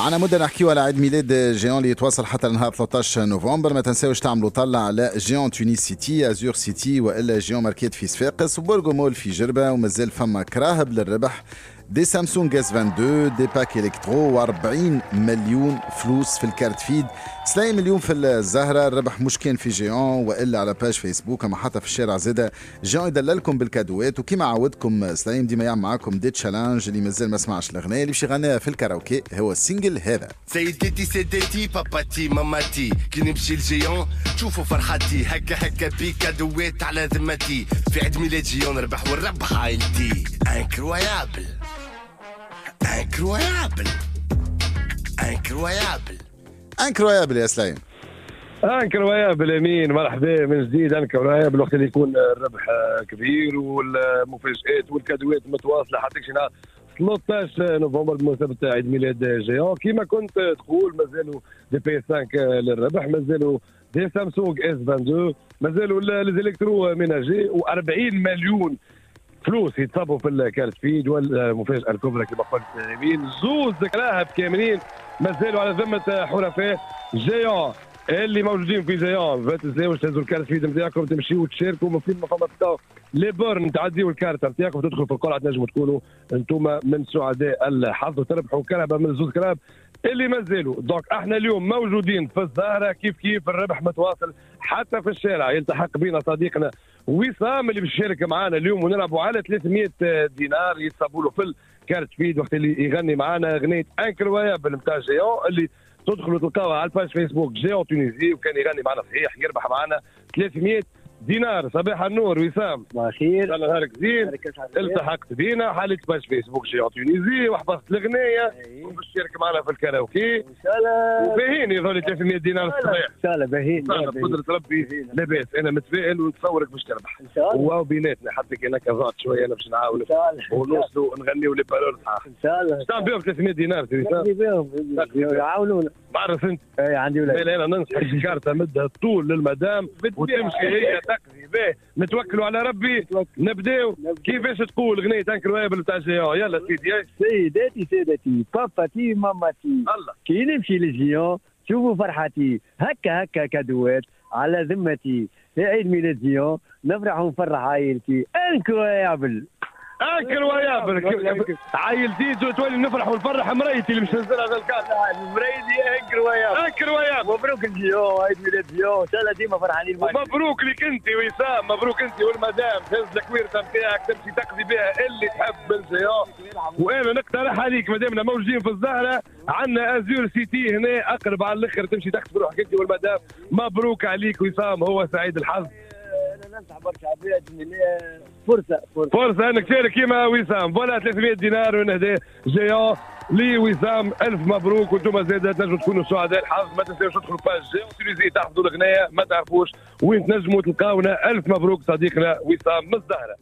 عنا مدة نحكيو على عيد ميلاد جيون اللي يتواصل حتى لنهار 13 نوفمبر. ما تنساوش تعملوا طلة على جيون Tunis City Azur City وإلا جيون Market في صفاقس و Borgo Mall في جربة ومازال فما كراهب للربح. des Samsung S22 des packs électro و40 مليون فلوس في ال carte fid. سلايم مليون في الزهرة الربح مش كان في جيون وإلا على page Facebook أما حتى في الشارع زادة جيون يدللكم بال cadeauات وكيما عودكم سلايم ديما يعمل معاكم des challenges اللي مازال ما سمعش الأغنية اللي باش يغنيها في ال karaoké هو ال single هذا. سيداتي سيداتي باباتي ماماتي كي نمشي لجيون تشوفوا فرحتي هكا هكا بيك cadeauات على ذمتي. في عيد ميلاد جيون نفرح ونفرح عائلتي. incroyable incroyable incroyable incroyable يا سلايم incroyable أمين مرحبا. من جديد incroyable وقت اللي يكون الربح كبير والمفاجآت وال cadeauات متواصلة. حتى شي نهار 13 نوفمبر بمناسبه عيد ميلاد جيون كيما كنت تقول مازالوا des PS5 للربح مازالوا des Samsung S22 مازالوا les électroménagers و40 مليون فلوس يتصابوا في ال carte. fid والمفاجاه الكبرى كما قلت أمين. زوز كراهب كاملين مازالوا على ذمة حرفاء جيون اللي موجودين في جيون ما تنساوش تهزوا ال carte fid نتاعكم تمشيوا تشاركوا من فين ما فما les bornes تعديوا الكارت نتاعكم تدخلوا في القرعة تنجموا تكونوا أنتم من سعداء الحظ. وتربحوا كرهبه من زوز كرهب اللي مازالوا donc إحنا اليوم موجودين في الزهرة. كيف كيف؟ الربح متواصل حتى في الشارع. يلتحق بنا صديقنا وسام اللي باش يشارك معنا اليوم ونلعبوا على 300 دينار. يتصابوا له في ال carte fid وقت اللي يغني معنا أغنية incroyable نتاع جيون اللي تدخلوا تلقاوها على ال page Facebook Géant Tunisie وكان يغني معنا صحيح يربح معنا 300 دينار صباح النور وسام. صباح الخير. الله نهارك زين. التحقت بينا على page Facebook Géant Tunisie وحفظت الأغنية وباش تشارك معنا في ال karaoké. إن شاء الله. وباهين يظهر 300 دينار صحيح. إن شاء الله باهين بقدرة ربي لاباس. أنا متفائل ونتصورك باش تربح. إن شاء الله. وبيناتنا حتى كي هناك ضغط شوية أنا باش نعاون إن شاء الله. ونوصلوا نغنيو les paroles صح إن شاء الله. تعمل بهم 300 دينار نقضي بهم يعاونونا. بعرف أنت. إي عندي ولاد أنا ننصحك ال carteة مدها طول للمدام وتمشي هي تقضي به نتوكلوا على ربي نبداو كيفاش تقول اغنيه incroyable بتاع جيون يلا سيداتي سيداتي باباتي ماماتي الله. كي نمشي لجيون شوفوا فرحتي. هكا هكا cadeauات على ذمتي. في عيد ميلاد جيون نفرح ونفرح عائلتي incroyable incroyable عائلتي تولي نفرح ونفرح مريتي اللي مش نزلها في incroyable مبروك الجيون عيد ميلاد جيون إن شاء الله ديما فرحانين مبروك لك أنت وسام مبروك أنت والمدام تهز الكويرته نتاعك تمشي تقضي بها اللي تحب بالجيون وأنا نقترح عليك ما دامنا موجودين في الزهرة عندنا Azur City هنا أقرب على الأخر تمشي تحت بروحك أنت والمدام. مبروك عليك وسام هو سعيد الحظ. ننصح برشا عباد فرصة فرصه فرصه إنك تشارك كيما وسام. voilà 300 دينار ونهدي جيون لي وسام. ألف مبروك وأنتم زاد تنجموا تكونوا سعداء. الحظ ما تنساوش تدخلوا باج جيون تونيزي تحفظوا الاغنيه ما تعرفوش وين تنجموا تلقاونا. ألف مبروك صديقنا وسام من الزهرة.